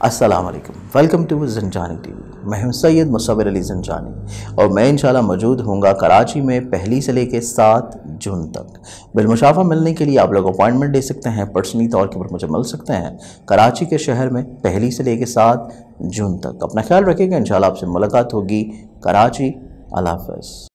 अस्सलाम वालेकुम। Welcome to Janjani TV. मैं हूँ सैयद मुसवर अली जंजानी और मैं इंशाल्लाह मौजूद होऊँगा कराची में पहली से लेकर सात जून तक। बिलमुशाफा मिलने के लिए आप लोग अपॉइंटमेंट दे सकते हैं, पर्सनली तौर के ऊपर मुझे मिल सकते हैं। कराची के शहर में पहली से लेकर सात जून तक। अपना ख्याल रखिएगा, इंशाल्लाह आपसे मुलाकात होगी। कराची, अल्लाह हाफ़